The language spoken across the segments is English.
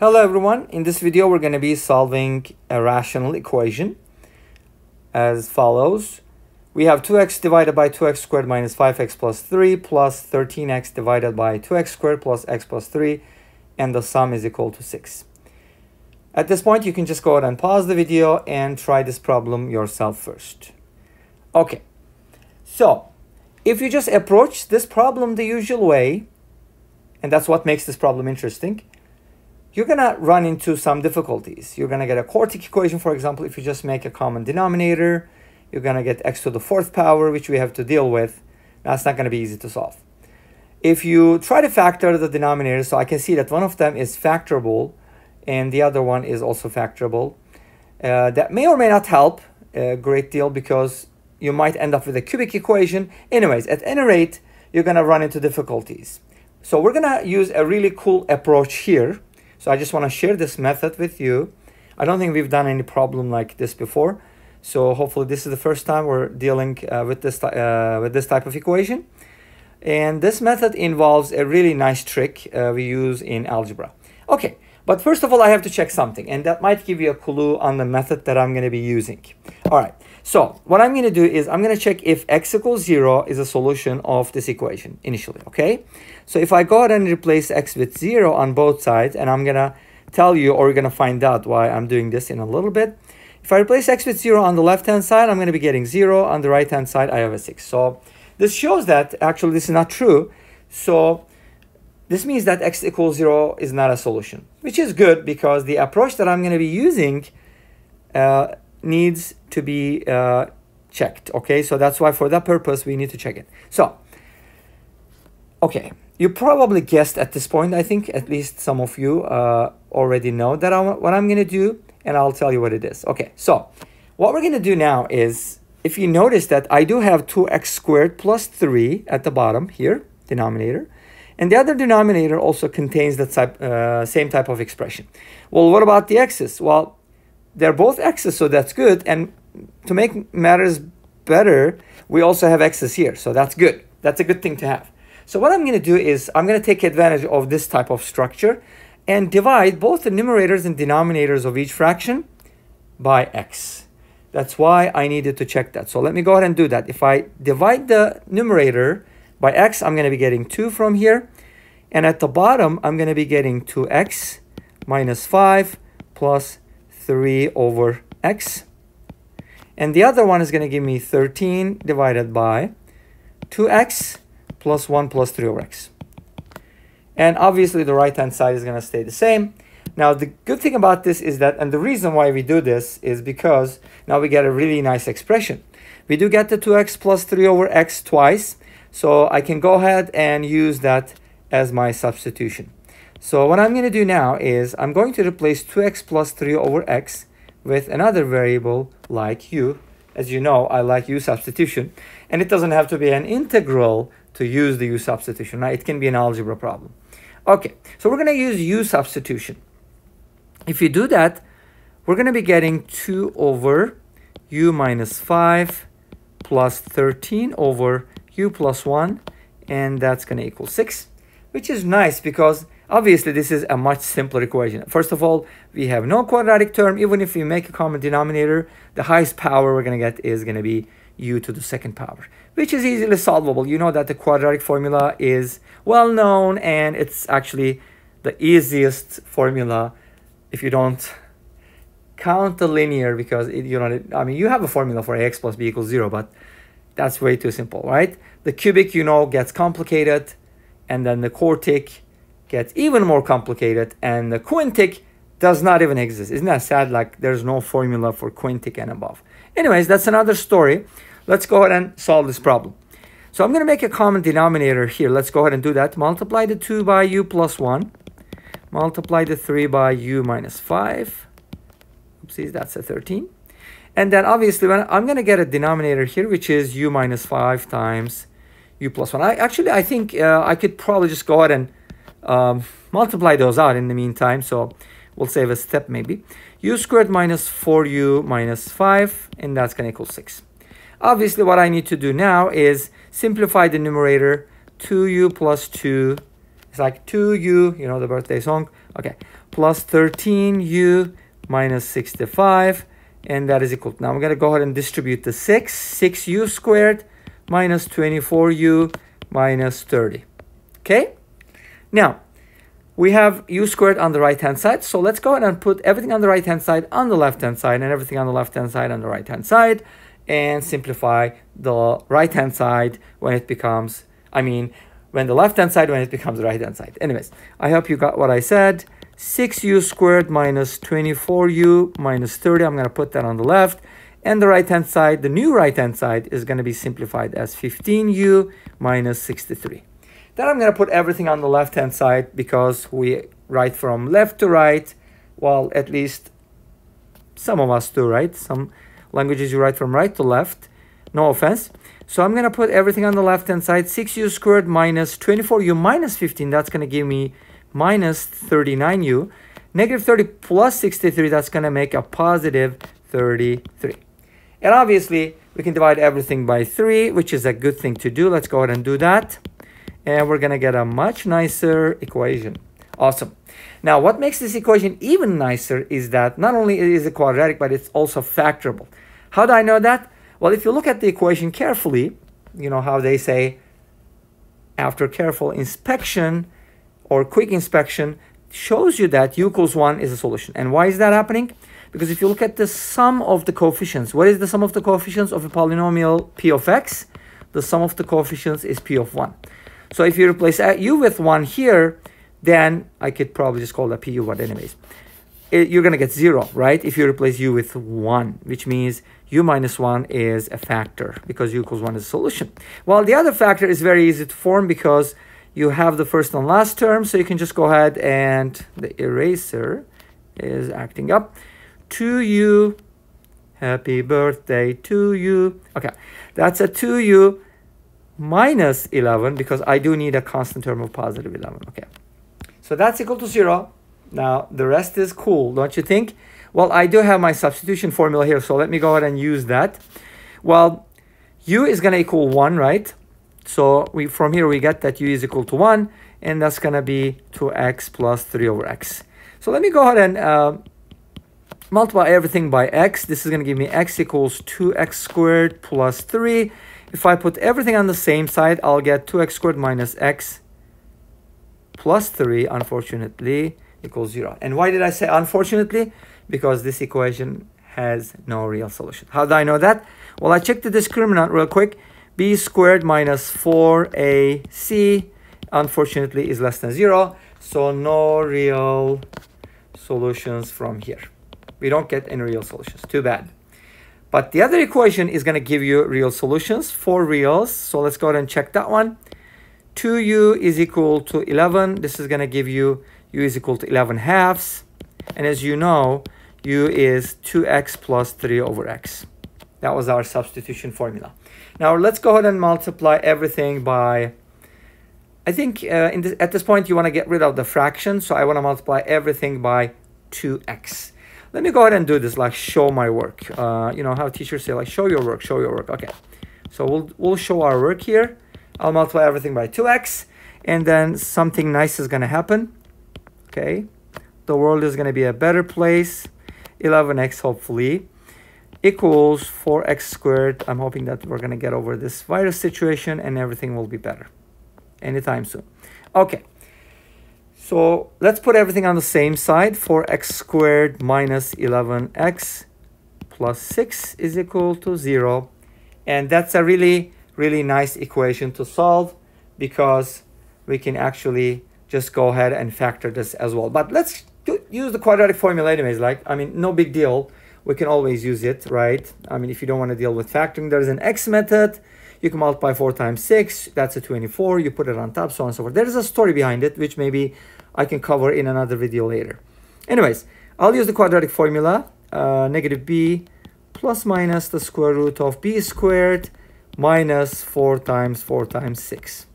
Hello everyone, in this video we're going to be solving a rational equation as follows. We have 2x divided by 2x squared minus 5x plus 3 plus 13x divided by 2x squared plus x plus 3 and the sum is equal to 6. At this point you can just go ahead and pause the video and try this problem yourself first. Okay, so if you just approach this problem the usual way, and that's what makes this problem interesting, you're going to run into some difficulties. You're going to get a quartic equation, for example, if you just make a common denominator. You're going to get x to the fourth power, which we have to deal with. That's not going to be easy to solve. If you try to factor the denominator, so I can see that one of them is factorable and the other one is also factorable. Uh, that may or may not help a great deal because you might end up with a cubic equation. Anyways, at any rate, you're going to run into difficulties. So we're going to use a really cool approach here so I just want to share this method with you. I don't think we've done any problem like this before. So hopefully this is the first time we're dealing uh, with, this, uh, with this type of equation. And this method involves a really nice trick uh, we use in algebra. Okay, but first of all, I have to check something, and that might give you a clue on the method that I'm going to be using. All right, so what I'm going to do is I'm going to check if x equals 0 is a solution of this equation initially, okay? So if I go ahead and replace x with 0 on both sides, and I'm going to tell you, or you're going to find out why I'm doing this in a little bit. If I replace x with 0 on the left-hand side, I'm going to be getting 0. On the right-hand side, I have a 6. So this shows that actually this is not true. So this means that x equals 0 is not a solution, which is good because the approach that I'm going to be using uh, needs to be uh, checked. Okay, so that's why for that purpose we need to check it. So, okay, you probably guessed at this point. I think at least some of you uh, already know that I'm, what I'm going to do, and I'll tell you what it is. Okay, so what we're going to do now is, if you notice that I do have 2x squared plus 3 at the bottom here, denominator, and the other denominator also contains the type, uh, same type of expression. Well, what about the x's? Well, they're both x's, so that's good. And to make matters better, we also have x's here, so that's good. That's a good thing to have. So what I'm going to do is I'm going to take advantage of this type of structure and divide both the numerators and denominators of each fraction by x. That's why I needed to check that. So let me go ahead and do that. If I divide the numerator by x, I'm going to be getting 2 from here. And at the bottom, I'm going to be getting 2x minus 5 plus 3 over x. And the other one is going to give me 13 divided by 2x plus 1 plus 3 over x. And obviously the right hand side is going to stay the same. Now the good thing about this is that, and the reason why we do this is because now we get a really nice expression. We do get the 2x plus 3 over x twice. So I can go ahead and use that as my substitution. So what I'm going to do now is I'm going to replace 2x plus 3 over x with another variable like u. As you know, I like u substitution. And it doesn't have to be an integral to use the u substitution. Right? It can be an algebra problem. Okay, so we're going to use u substitution. If you do that, we're going to be getting 2 over u minus 5 plus 13 over u plus 1. And that's going to equal 6, which is nice because Obviously, this is a much simpler equation. First of all, we have no quadratic term. Even if we make a common denominator, the highest power we're going to get is going to be u to the second power, which is easily solvable. You know that the quadratic formula is well known, and it's actually the easiest formula if you don't count the linear because it, you know, I mean, you have a formula for ax plus b equals 0, but that's way too simple, right? The cubic, you know, gets complicated, and then the quartic gets even more complicated and the quintic does not even exist. Isn't that sad? Like there's no formula for quintic and above. Anyways, that's another story. Let's go ahead and solve this problem. So I'm going to make a common denominator here. Let's go ahead and do that. Multiply the 2 by u plus 1. Multiply the 3 by u minus 5. Oopsies, that's a 13. And then obviously when I'm going to get a denominator here, which is u minus 5 times u plus 1. I Actually, I think uh, I could probably just go ahead and um, multiply those out in the meantime. So we'll save a step maybe. u squared minus 4u minus 5, and that's going to equal 6. Obviously, what I need to do now is simplify the numerator 2u plus 2, It's like 2u, you know the birthday song. Okay, plus 13u minus 65, and that is equal. To, now I'm going to go ahead and distribute the 6. 6u squared minus 24u minus 30. Okay? Now, we have u squared on the right hand side. So let's go ahead and put everything on the right hand side on the left hand side and everything on the left hand side on the right hand side and simplify the right hand side when it becomes, I mean, when the left hand side when it becomes the right hand side. Anyways, I hope you got what I said. 6u squared minus 24u minus 30. I'm going to put that on the left. And the right hand side, the new right hand side is going to be simplified as 15u minus 63. Then I'm going to put everything on the left hand side because we write from left to right. Well, at least some of us do, right? Some languages you write from right to left. No offense. So I'm going to put everything on the left-hand side. 6u squared minus 24u minus 15. That's going to give me minus 39u. Negative 30 plus 63, that's going to make a positive 33. And obviously, we can divide everything by 3, which is a good thing to do. Let's go ahead and do that. And we're going to get a much nicer equation. Awesome. Now, what makes this equation even nicer is that not only is it quadratic, but it's also factorable. How do I know that? Well, if you look at the equation carefully, you know how they say after careful inspection or quick inspection shows you that u equals 1 is a solution. And why is that happening? Because if you look at the sum of the coefficients, what is the sum of the coefficients of a polynomial p of x? The sum of the coefficients is p of 1. So if you replace u with 1 here, then I could probably just call that pu, but anyways. It, you're going to get 0, right? If you replace u with 1, which means u minus 1 is a factor because u equals 1 is a solution. While the other factor is very easy to form because you have the first and last term, so you can just go ahead and the eraser is acting up. To you, happy birthday to you. Okay, that's a 2u minus 11 because I do need a constant term of positive 11. Okay, so that's equal to 0. Now, the rest is cool, don't you think? Well, I do have my substitution formula here, so let me go ahead and use that. Well, u is going to equal 1, right? So we from here we get that u is equal to 1, and that's going to be 2x plus 3 over x. So let me go ahead and uh, multiply everything by x. This is going to give me x equals 2x squared plus 3. If I put everything on the same side, I'll get 2x squared minus x plus 3, unfortunately, equals 0. And why did I say unfortunately? because this equation has no real solution. How do I know that? Well, I checked the discriminant real quick. B squared minus 4ac, unfortunately, is less than 0. So no real solutions from here. We don't get any real solutions. Too bad. But the other equation is going to give you real solutions, for reals. So let's go ahead and check that one. 2u is equal to 11. This is going to give you u is equal to 11 halves. And as you know, u is 2x plus 3 over x. That was our substitution formula. Now let's go ahead and multiply everything by, I think uh, this, at this point you want to get rid of the fraction. So I want to multiply everything by 2x. Let me go ahead and do this, like show my work. Uh, you know how teachers say, like show your work, show your work. Okay, so we'll, we'll show our work here. I'll multiply everything by 2x, and then something nice is going to happen. Okay, the world is going to be a better place. 11x hopefully equals 4x squared. I'm hoping that we're going to get over this virus situation and everything will be better anytime soon. Okay, so let's put everything on the same side. 4x squared minus 11x plus 6 is equal to 0. And that's a really, really nice equation to solve because we can actually just go ahead and factor this as well. But let's use the quadratic formula anyways. Like, I mean, no big deal. We can always use it, right? I mean, if you don't want to deal with factoring, there's an x method. You can multiply 4 times 6. That's a 24. You put it on top, so on and so forth. There's a story behind it, which maybe I can cover in another video later. Anyways, I'll use the quadratic formula. Uh, negative b plus minus the square root of b squared minus 4 times 4 times 6.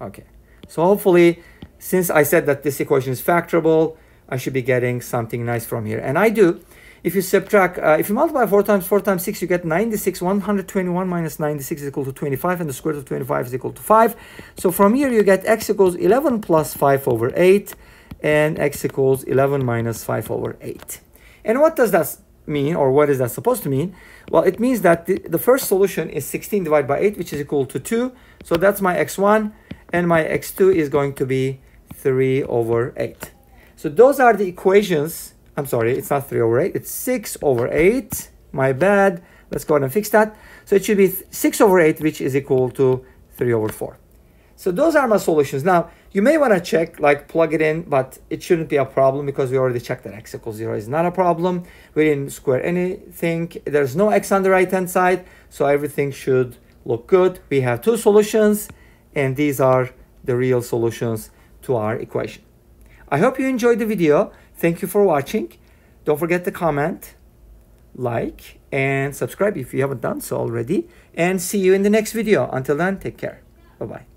Okay, so hopefully, since I said that this equation is factorable, I should be getting something nice from here. And I do. If you subtract, uh, if you multiply 4 times 4 times 6, you get 96. 121 minus 96 is equal to 25, and the square root of 25 is equal to 5. So from here, you get x equals 11 plus 5 over 8, and x equals 11 minus 5 over 8. And what does that mean, or what is that supposed to mean? Well, it means that the, the first solution is 16 divided by 8, which is equal to 2. So that's my x1, and my x2 is going to be 3 over 8. So those are the equations. I'm sorry, it's not 3 over 8. It's 6 over 8. My bad. Let's go ahead and fix that. So it should be 6 over 8, which is equal to 3 over 4. So those are my solutions. Now, you may want to check, like plug it in, but it shouldn't be a problem because we already checked that x equals 0 is not a problem. We didn't square anything. There's no x on the right-hand side, so everything should look good. We have two solutions, and these are the real solutions to our equation. I hope you enjoyed the video. Thank you for watching. Don't forget to comment, like, and subscribe if you haven't done so already. And see you in the next video. Until then, take care. Bye-bye.